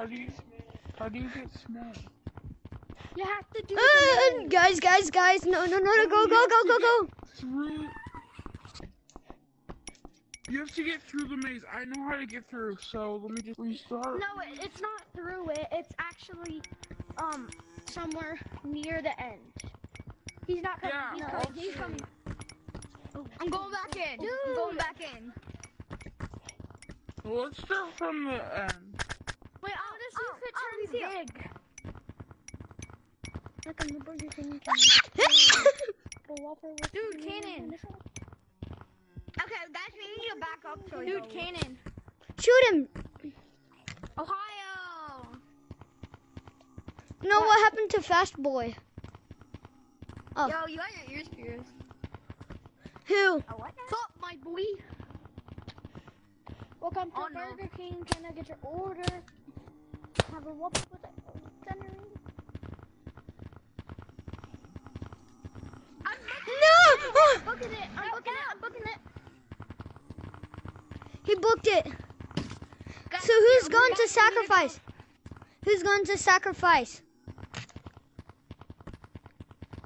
How do you, how do you get small? You have to do. Uh, guys, guys, guys, no, no, no, no, go, go, go, go, go. Through. You have to get through the maze. I know how to get through, so let me just restart. No, it's not through it. It's actually um somewhere near the end. He's not coming. Yeah, he's I'll coming. He's see. coming. I'm going back in. I'm going back in. Well, let's start from the end. Wait, I want to see oh, if it oh, turns he's here. big. Like on the Burger King. The Dude, the- cannon. Okay, guys, we need to back up. So Dude, cannon. Shoot him. Ohio. You know what happened to Fast Boy? Oh. Yo, you got your ears pierced. Who? Oh, what? Fuck my boy. Welcome to Oh, no. Burger King. Can I get your order? Have a Whopper with a centering. I'm No! Booking it. I'm booking it. I'm booking it. He booked it. So who's going to sacrifice? Who's going to sacrifice?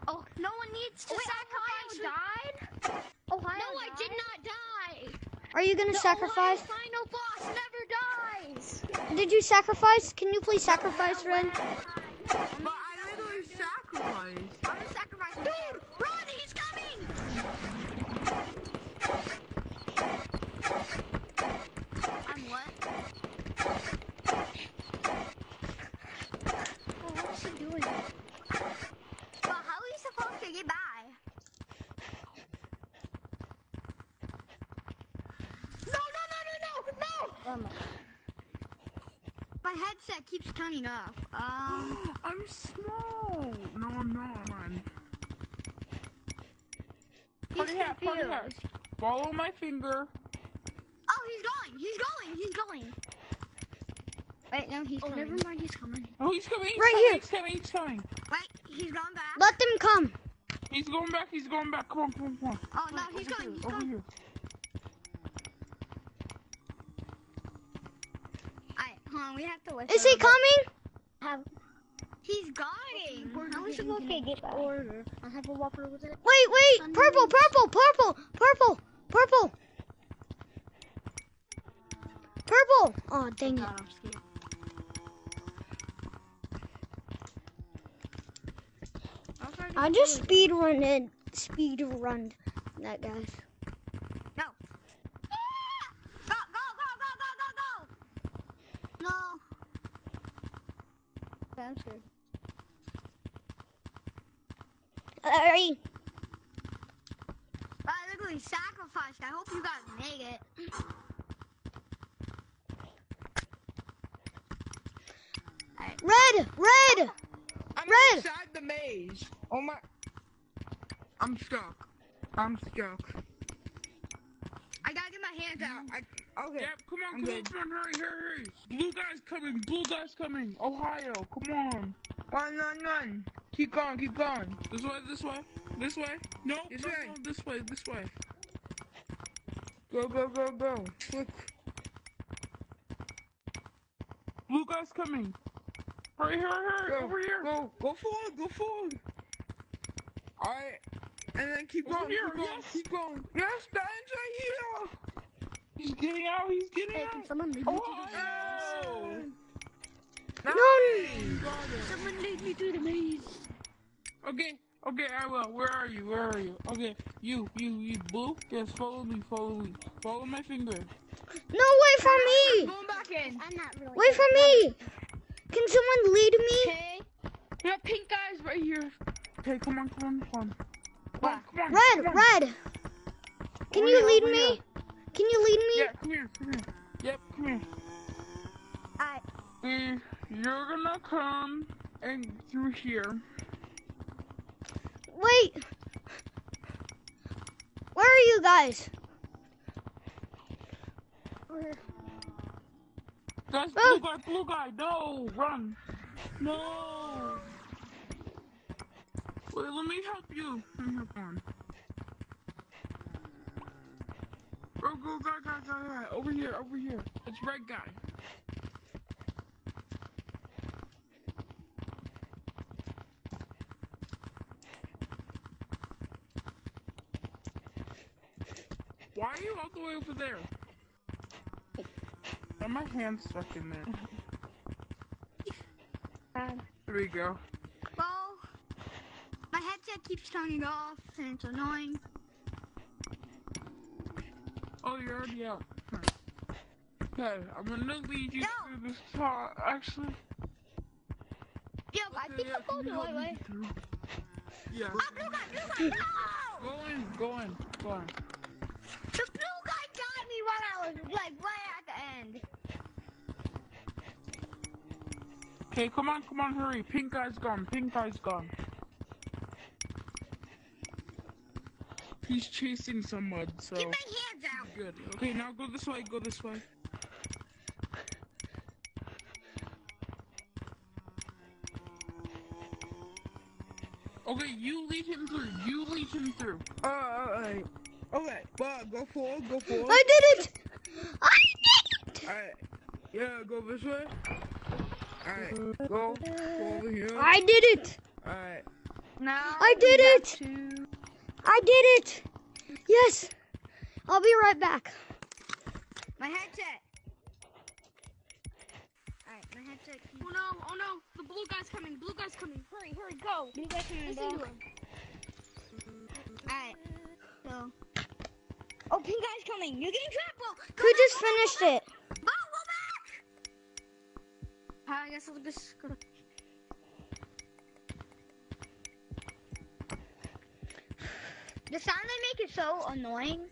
Oh, no one needs to Wait, sacrifice. Ohio died? Ohio No, I did not die. Are you going to sacrifice? Ohio final boss never dies. Did you sacrifice? Can you please sacrifice, Ren? But I literally sacrificed. I'm gonna sacrifice. Dude, run! He's coming. I'm what? Oh, what's he doing? But how are we supposed to get by? No, no, no, no, no, no! Um, My headset keeps turning off. Um, I'm small. No, I'm not. Man. he's hat, party hat. confused. Follow my finger. Oh, he's going. He's going. He's going. Wait, no, he's oh, coming. never mind. He's coming. Oh, he's coming. He's Right coming, here. He's coming. He's coming. Wait, he's going back. Let them come. He's going back. He's going back. Come on, come on, come on. Oh no, Over he's here, going. He's over going. here. Alright, hold on. We have to listen. Is he coming? Have He's going. How are we get back? order. I have a Whopper with it. Wait, wait. Purple, purple, purple, purple, purple. Purple. Oh, dang it. I'm scared. I just speed run it. Speed run that guys. No. Ah! Go, go, go, go, go, go, go! No. Sounds good. Hurry. I literally sacrificed. I hope you guys make it. Red, red. I'm Red. inside the maze. Oh my. I'm stuck. I'm stuck. I gotta get my hands out. I, okay. Yep, come on, I'm come on, good. come on, hurry, hurry, hurry. Blue guy's coming, blue guy's coming. Ohio, come on. Run, run, run. Keep going, keep going. This way, this way, this way. No, This no, way. no, this way, this way. Go, go, go, go. Quick. Blue guy's coming. Hurry, hurry, hurry, Go, over here. Go, go forward, go forward. Alright. And then keep Over going, here, keep going, yes. keep going. Yes, Dan's right here. He's getting out, he's getting Hey, out. can someone lead me to Ohio! No. Someone lead me through the maze. Okay, okay, I will. Where are you? Where are you? Okay, you, you, you, blue. Yes, follow me, follow me, follow my finger. No, wait for me. Going back in. I'm not really. Wait for me. Can someone lead me? Okay. We got pink guys right here. Okay, come on, come on, come on. Come on, come on. Red, come on. red. Can Over you here, lead over me? here. Can you lead me? Yeah, come here, come here. Yep, come here. Alright. You're gonna come and through here. Wait. Where are you guys? That's Oh. blue guy, blue guy, no, run. No. Wait, let me help you. Let me help one. Go, go, guy, guy, guy, guy. Over here, over here. It's red guy. Why are you all the way over there? Are my hands stuck in there? Um, There we go. Well, my headset keeps turning off and it's annoying. Oh, you're already out. Okay, I'm gonna lead you No. through this talk. Actually, Yo, I think yeah, I'm going can the right way. Yeah. Oh, blue guy, blue guy, no! Go in, go in, go in. The blue guy got me when I was like right at the end. Okay, come on, come on, hurry. Pink guy's gone. Pink guy's gone. He's chasing someone, so Keep my hands out. good. Okay, now go this way. Go this way. Okay, you lead him through. You lead him through. Uh, alright. Okay, but go forward, go forward. I did it! I did it! Alright. Yeah, go this way. Alright, go. Go over here. I did it! Alright. now I did it! to- I did it! Yes! I'll be right back. My headset. Alright, my headset. Oh no! Oh no! The blue guy's coming! Blue guy's coming! Hurry! Hurry! Go! Blue guy's coming! Listen Go. to him. Alright, so. Oh, pink guy's coming. You're getting trapped. Go Who just go back, finished go it? Go, go back. I guess I'll just go. The sound they make is so annoying.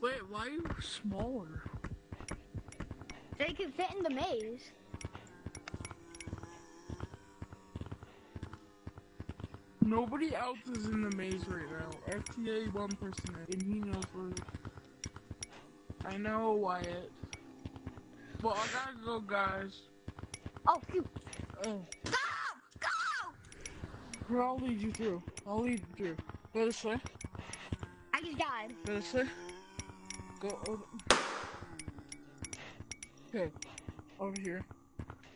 Wait, why are you smaller? They can fit in the maze. Nobody else is in the maze right now. FTA one person is, and he knows where. I know Wyatt. But I gotta go, guys. Oh, phew. Oh, uh, Go! Go! here, I'll lead you through. I'll lead you through. Go this way. I just died. Go this way. Go over. Okay, over here.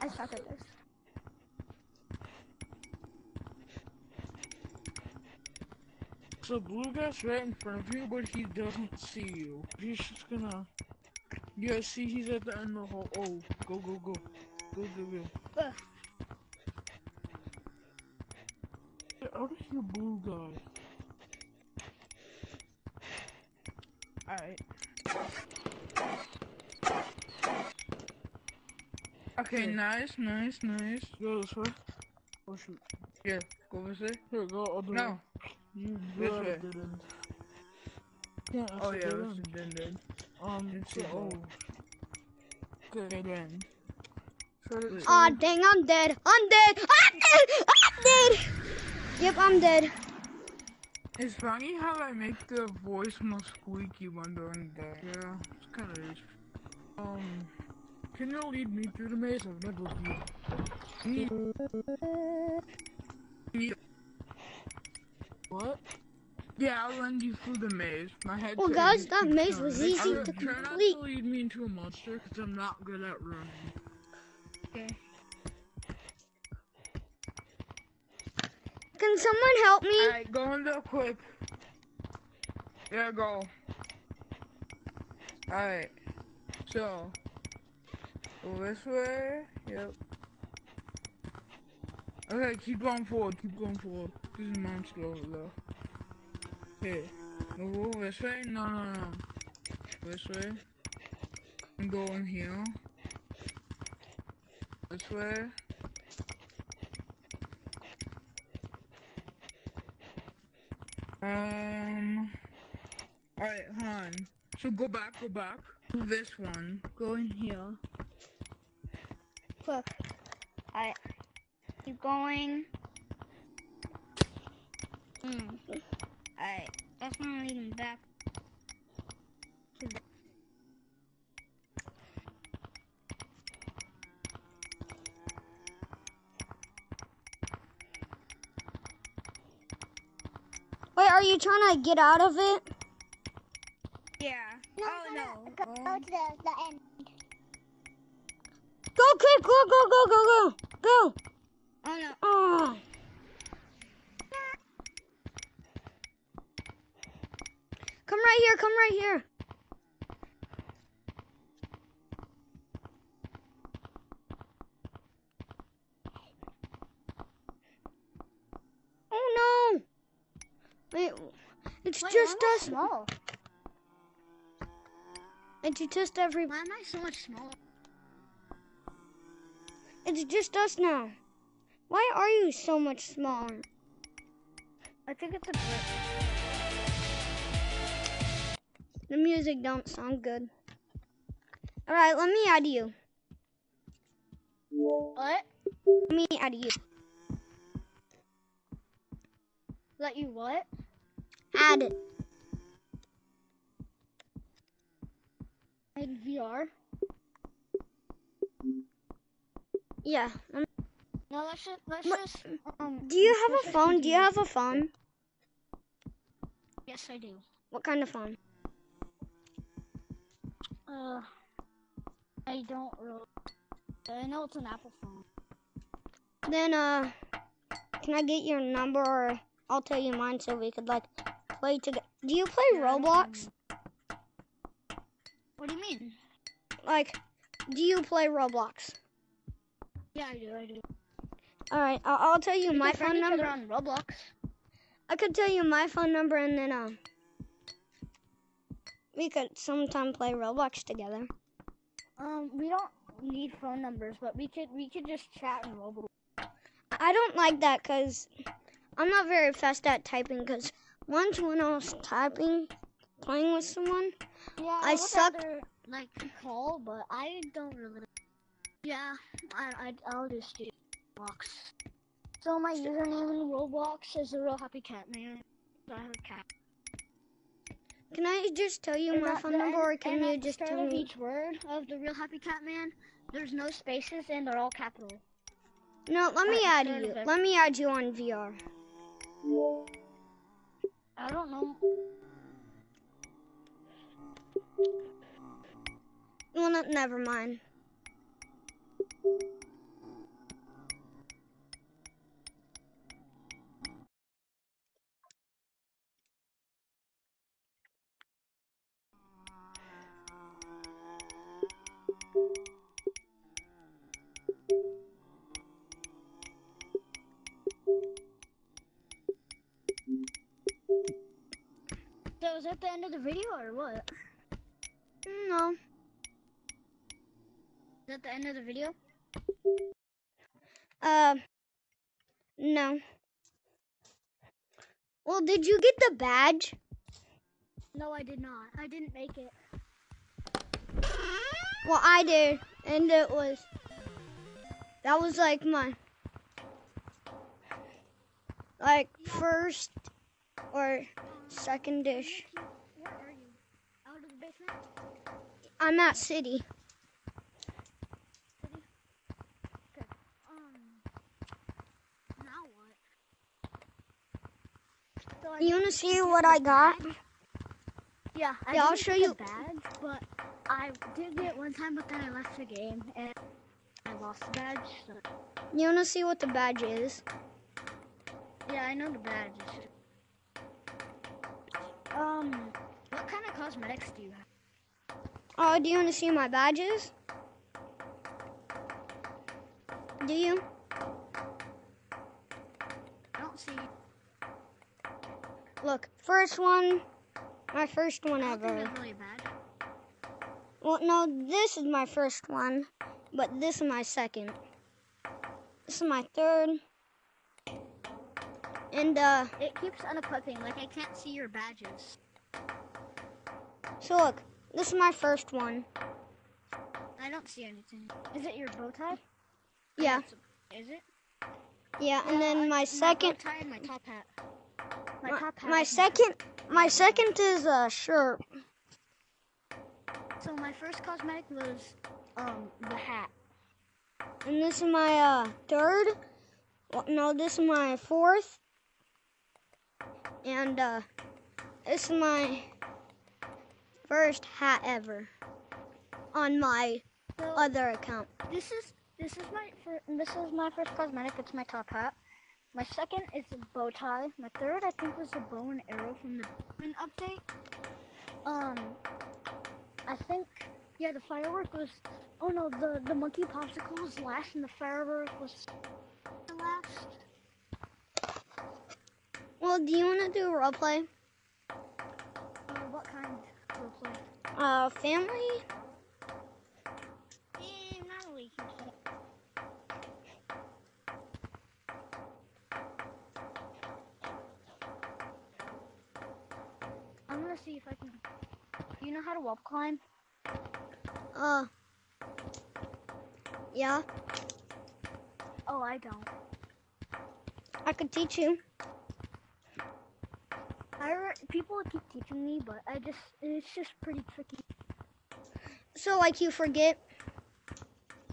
I suck at this. So blue guy's right in front of you, but he doesn't see you. He's just gonna. Yeah, see, he's at the end of the hole. Oh, go, go, go, go, go, go. Ugh. Get out of here, blue guy. Alright. Okay, Okay. nice, nice, nice. Go this way. Oh shoot. Yeah, go this way. Here, go other way. No. You This got didn't. Yeah, Oh yeah, dead this end. is dead dead. Um, It's so, a oh. hole. Okay, end. try to, Wait. try Aw, to- dang, I'm dead. I'm dead. I'm dead. I'm dead. Yep, I'm dead. It's funny how I make the voice more squeaky when doing that. Yeah, it's kind of is. Um, can you lead me through the maze? I've never been. What? Yeah, I'll run you through the maze. My head. Well, guys, that maze was easy Uh, to try not to lead me into a monster, because I'm not good at running. Okay. Can someone help me? Alright, go in there quick. Yeah, go. Alright. So. Go this way. Yep. Okay, keep going forward. Keep going forward. This is monster over there. Okay. Go this way. No, no, no. This way. And go in here. This way. Um. Alright, Han. So go back, go back this one. Go in here. Look. Alright. Keep going. Hmm. Alright. That's gonna lead him back. Wait, are you trying to get out of it? Yeah. oh no. Go, go to the, the end. Go, quick, go, go, go, go, go, go. Oh no. Oh. Come right here, come right here. Oh no! Wait, it's Wait, just why am I us. small? It's just every. Why am I so much smaller? It's just us now. Why are you so much smaller? I think it's a bit. The music don't sound good. All right, let me add you. What? Let me add you. Let you what? Add it. In VR? Yeah. um, No, let's just let's What- just um. Do you have a phone? Do you have a phone? Yes, I do. What kind of phone? Uh, I don't really. I know it's an Apple phone. Then uh, can I get your number or I'll tell you mine so we could like play together. Do you play Yeah, Roblox? What do you mean? Like, do you play Roblox? Yeah, I do. I do. All right, I'll, I'll tell you We my phone number. on Roblox. I could tell you my phone number and then um, we could sometime play Roblox together. Um, we don't need phone numbers, but we could we could just chat in Roblox. I don't like that because I'm not very fast at typing. Because once when I was typing, playing with someone, Yeah, I would suck- rather, like call, but I don't really. Yeah, I I I'll just do Roblox. So my username in Roblox is the real happy cat man. I have a cat. can I just tell you And my phone number, or can you just tell me? each word of the real happy cat man? There's no spaces and they're all capital. No, let me add you. Let me add you on VR. I don't know. Well, no, never mind. That the end of the video or what? No. Is that the end of the video? Uh, no. Well, did you get the badge? No, I did not. I didn't make it. Well, I did, and it was. That was like my. Like first or second dish. Where are you? Out of the basement? I'm at city. Um. Now what? So You wanna see what I got? Yeah, I Yeah, I'll show you. badge, but I did get it one time, but then I left the game and I lost the badge. So. You wanna see what the badge is? Yeah, I know the badge. Um, what kind of cosmetics do you have? Oh, do you wanna see my badges? Do you? I don't see. Look, first one, my first one I think ever. that's really bad. Well, no, this is my first one, but this is my second. This is my third. And, uh, It keeps unequipping. Like I can't see your badges. so look, this is my first one. I don't see anything. Is it your bow tie? Yeah, Is it? yeah, and Yeah, then I- my My second, bow tie and my top hat. My, my, top hat. my second, my second is a shirt. So my first cosmetic was um the hat. And this is my, uh, third. No, this is my fourth. And, uh, this is my first hat ever on my So other account. this is this is my fir- this is my first cosmetic. It's my top hat. My second is a bow tie. My third, I think, was a bow and arrow from the Bowman update. um, I think yeah, the firework was. Oh no, the the monkey popsicle was last, and the firework was last. Well, do you want to do a role play? Uh, what kind of roleplay? Uh, family? Eh, not really. I'm gonna see if I can. Do you know how to wall climb? Uh, yeah, Oh, I don't. I could teach you. I people keep teaching me, but I just it's just pretty tricky. So, like, you forget.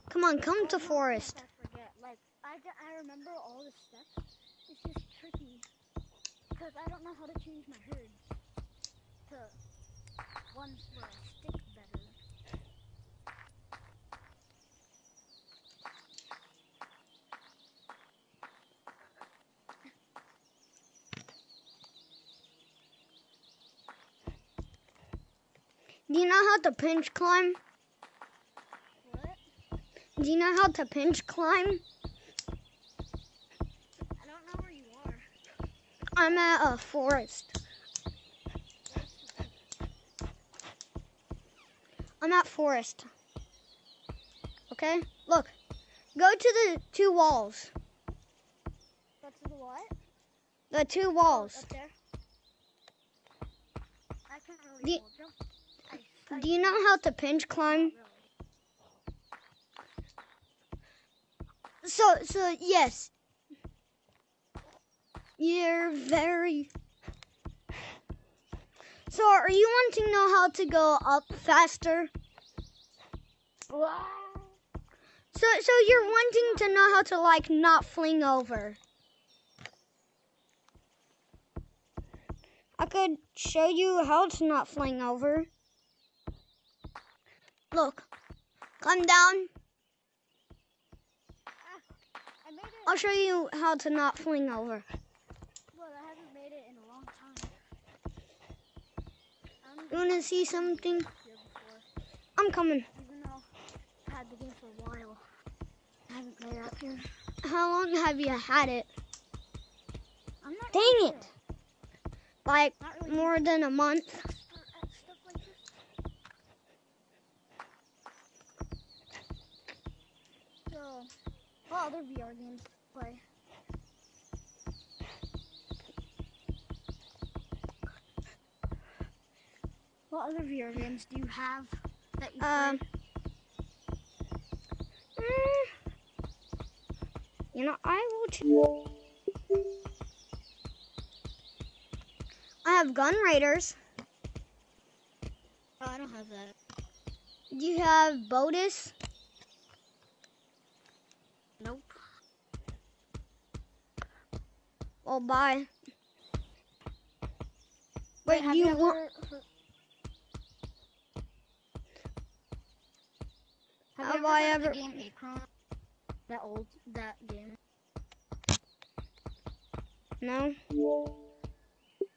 Come on, come to forest. I forget. Like I, I remember all the steps. It's just tricky because I don't know how to change my herds to ones where I stick Do you know how to pinch climb? What? Do you know how to pinch climb? I don't know where you are. I'm at a forest. I'm at forest. Okay? Look. Go to the two walls. Go to the what? The two walls. Up there. I can't really The- hold jump. Do you know how to pinch climb? So, so yes. You're very. So, are you wanting to know how to go up faster? So, so you're wanting to know how to like not fling over. I could show you how to not fling over. Look, Come down. I made it, I'll show you how to not fling over. but I haven't made it in a long time. I'm You wanna see something? I'm coming. even though I had the game for a while. I haven't played out here. How long have you had it? I'm not Dang really it. sure. Like really more than a month? expert at stuff like this. So, what other VR games play? What other VR games do you have that you Um, play? Mm, you know, I will. Ch- I have Gun Raiders. Oh, I don't have that. Do you have Bodis? Bye. Wait, have do you you want? ever, have Have I ever- the game? That old that game. No.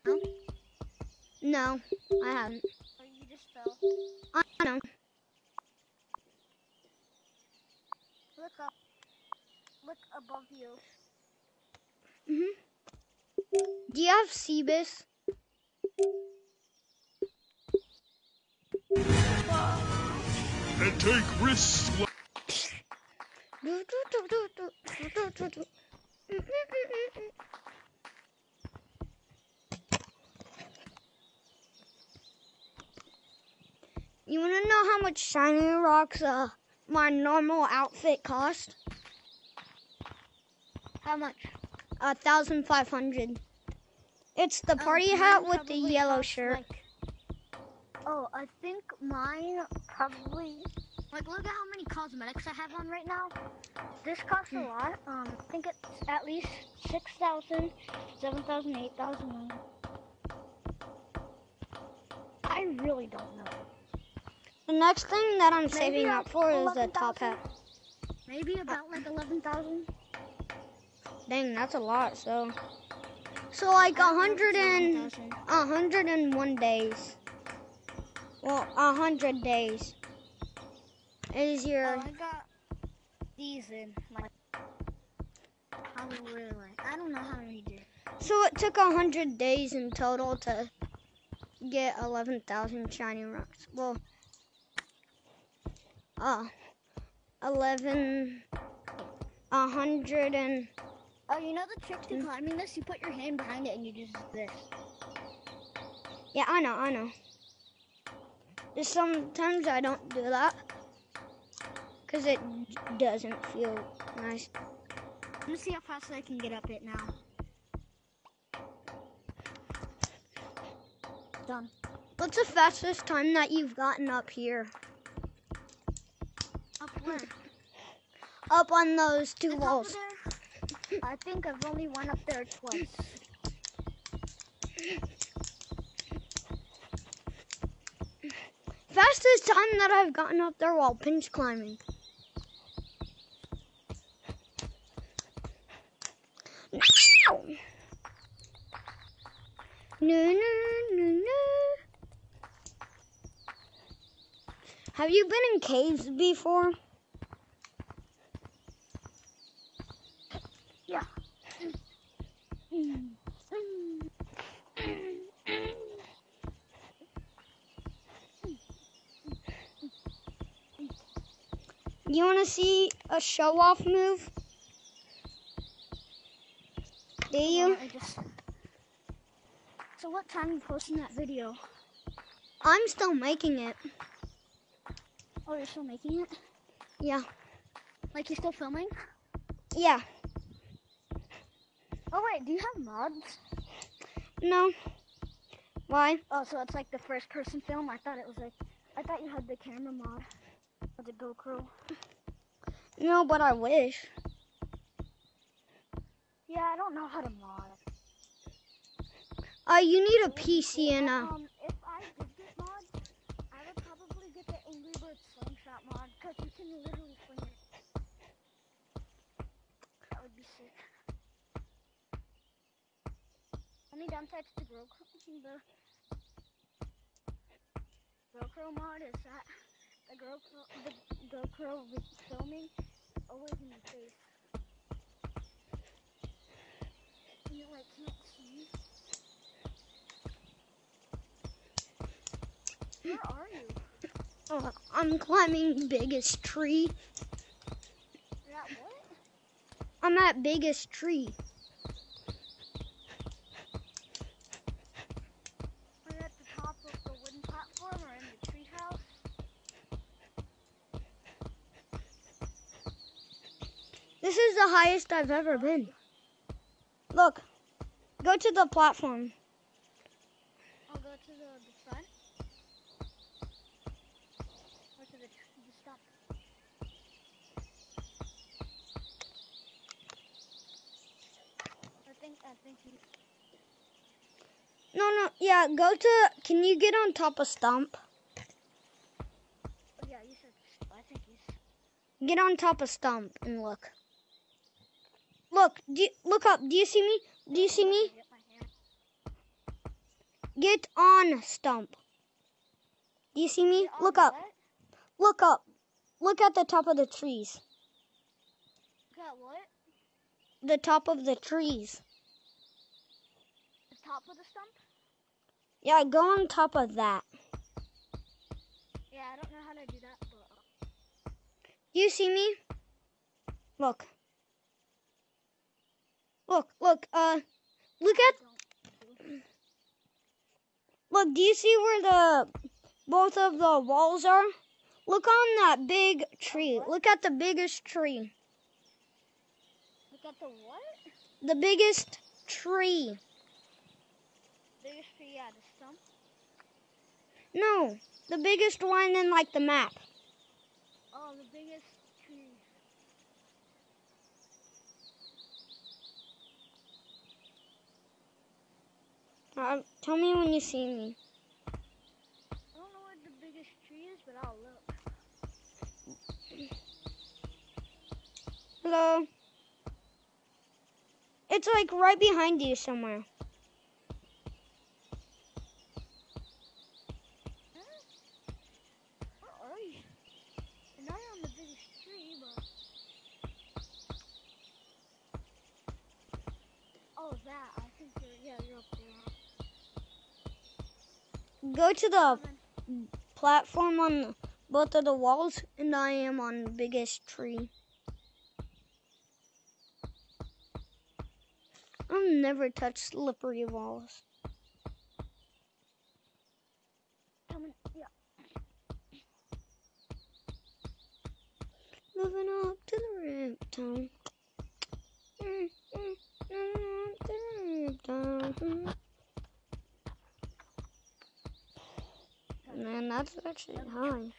No? No, I haven't. Oh, you just fell. I know. Look up. Look above you. Mhm. Do you have Cebus? and take risks. You want to know how much shiny rocks uh my normal outfit cost? How much? A thousand five hundred. It's the Oh, party mine hat with the yellow shirt. like- oh, I think mine probably. Like, look at how many cosmetics I have on right now. This costs a lot. Um, I think it's at least six thousand, seven thousand, eight thousand. I really don't know. The next thing that I'm saving Maybe up for is the 11,000? top hat. Maybe about like eleven thousand. Dang, that's a lot. So, so like a hundred and a hundred and one days. Well, a hundred days. Is your Oh, I got these in like how really like I don't know how many did. so it took a hundred days in total to get eleven thousand shiny rocks. Well, uh, eleven, a hundred and Oh, you know the trick to climbing this? You put your hand behind it and you just do this. yeah, I know, I know. Just sometimes I don't do that because it doesn't feel nice. Let me see how fast I can get up it now. Done. What's the fastest time that you've gotten up here? Up where? Up on those two The top of walls. I think I've only went up there twice. Fastest time that I've gotten up there while pinch climbing. No, no, no, no. Have you been in caves before? Yeah. You want to see a show off move? Do you? So what time are you posting that video? I'm still making it. Oh, you're still making it? Yeah. Like you're still filming? Yeah. Oh wait, do you have mods? No. Why? Oh, so it's like the first person film? I thought it was like, I thought you had the camera mod. Or the GoPro. No, but I wish. Yeah, I don't know how to mod. Uh, you need a PC and a. Um, if I did get mod, I would probably get the Angry Birds slingshot mod because you can literally swing it. That would be sick. Only downsides to the GoPro mod is that the GoPro, the GoPro with filming always in your face. You like can't see. Where are you? Oh, I'm climbing biggest tree. You're what? I'm at biggest tree. Are you at the top of the wooden platform or in the treehouse? This is the highest I've ever been. Look, go to the platform. I'll go to the, the front. Or to the, the stump. I think, I think you, No, no, yeah, go to. Can you get on top of stump? oh yeah, you said, I think you Get on top of stump and look. Look, do look up. Do you see me? Do you see me? get my hand. Get on stump. Do you see me? Look up. Look up. Look at the top of the trees. Got what? The top of the trees. The top of the stump? Yeah, go on top of that. Yeah, I don't know how to do that, but uh, Do you see me? Look. Look, look, uh, look at, look, do you see where the, both of the walls are? Look on that big tree. Look at the biggest tree. look at the what? The biggest tree. Biggest tree, yeah, the stump. No, the biggest one in like the map. Oh, the biggest Uh, tell me when you see me. I don't know the biggest tree is, but I'll look. Hello. It's like right behind you somewhere. Oh, that. I think you're, yeah, you're up there. Go to the platform on both of the walls, and I am on the biggest tree. I'll never touch slippery walls. Moving up to the moving up to the town. Mm, mm, mm, Man, that's actually high.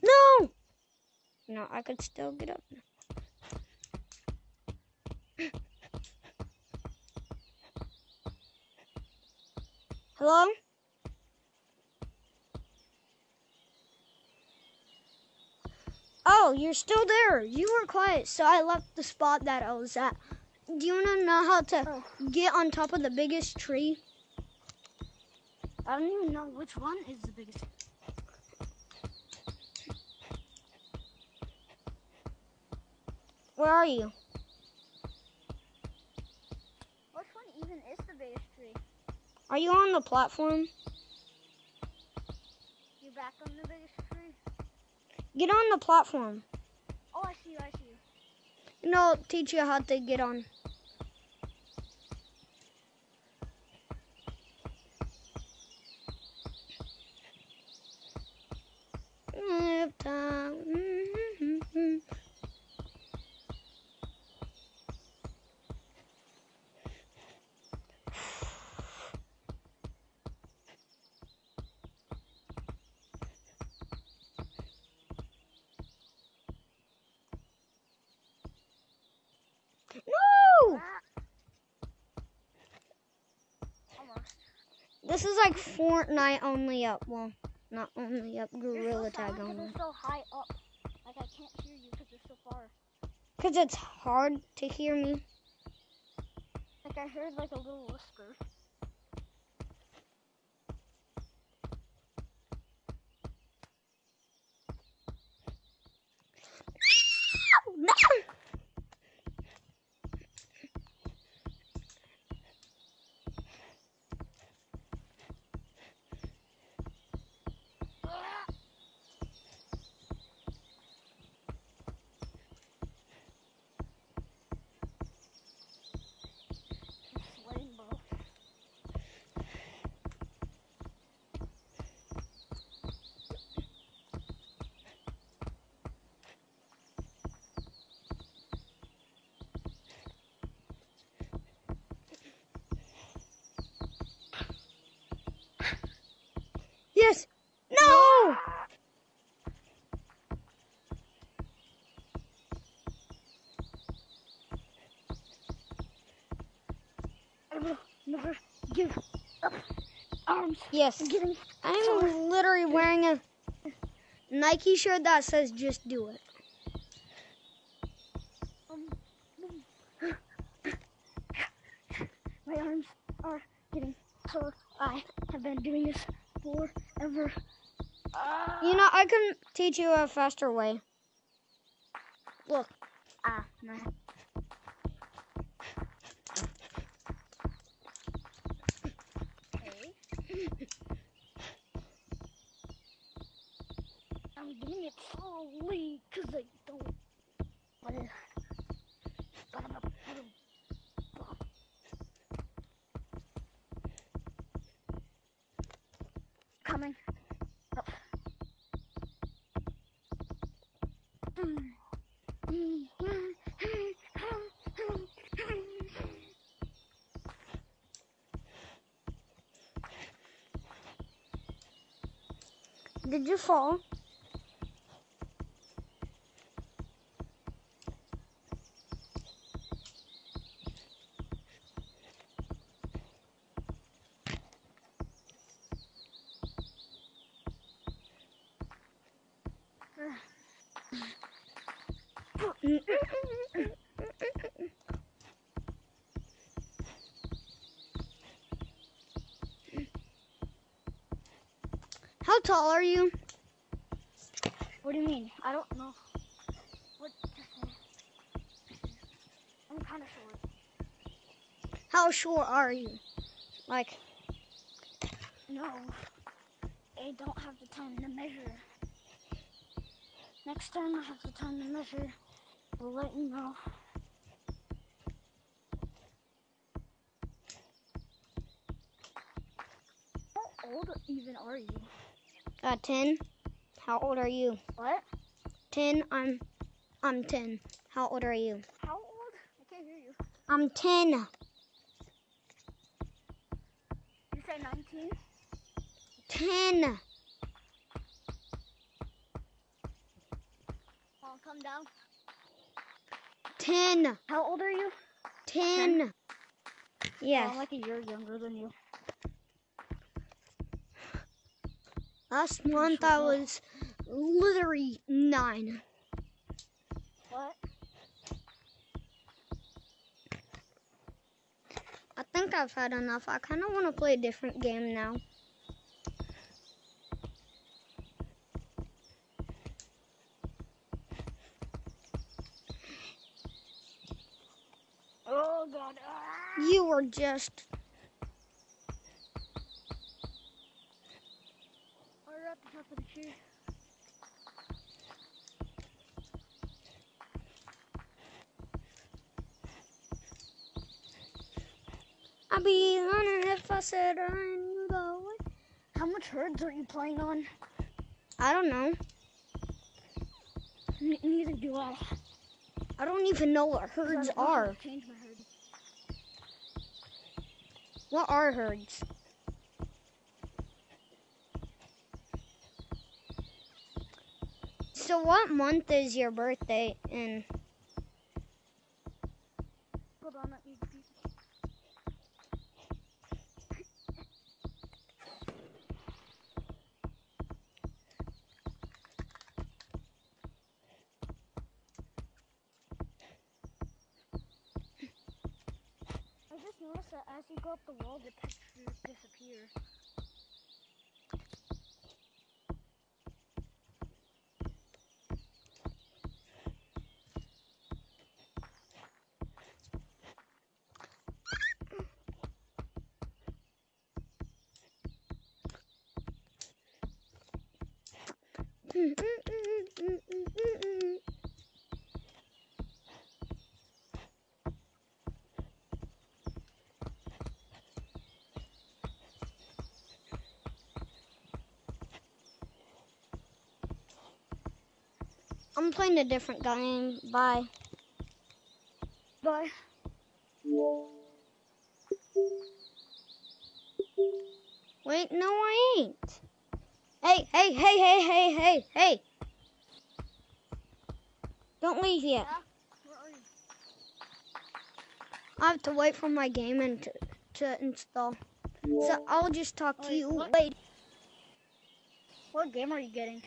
No! No, I could still get up. Hello? Oh, you're still there. You were quiet, so I left the spot that I was at. Do you want to know how to oh. get on top of the biggest tree? I don't even know which one is the biggest. Where are you? Which one even is the biggest tree? Are you on the platform? You back on the biggest tree? Get on the platform. Oh, I see you. I see you. And I'll teach you how to get on. Mm, time- No! Almost. This is like Fortnite only up. Well, not only up, Gorilla so Tag only. you're so high up. Like I can't hear you because you're so far. Because it's hard to hear me. Like I heard like a little whisper. No! Slaying, bro. Yes! No! I will never give up arms. Yes. I'm literally wearing a Nike shirt that says just do it. um, my arms are getting sore. I have been doing this forever. You know, I can teach you a faster way. Look. ah, no. Okay. I'm doing it slowly because I don't want to. Coming up. Did you fall? How tall are you? What do you mean? I don't know. What? kind of short. How short are you? Like, No, I don't have the time to measure. Next time I have the time to measure, we'll let you know. How old even are you? Uh, 10? How old are you? What? 10? I'm, I'm 10. How old are you? How old? I can't hear you. I'm 10. You say 19? 10. I'll come down. 10. How old are you? 10. Yes. I'm like a year younger than you. Last month I was literally 9. What? I think I've had enough. I kind of want to play a different game now. Oh god. Ah! You were just. Oh, you're at the top of the tree. I'd be lying if I said I knew the way. How much hertz are you playing on? I don't know. N- neither do I. I don't even know what hertz don't know how are. Change my hertz. What are hertz? So what month is your birthday in? Hold on, let me. I just noticed that as you go up the wall, the disappear. I'm playing a different game. Bye. Bye. Wait, no, I ain't. Hey, hey, hey, hey, hey, hey, hey. Don't leave yet. Where are you? I have to wait for my game and to, to install. So I'll just talk to Wait, you what? later. What game are you getting?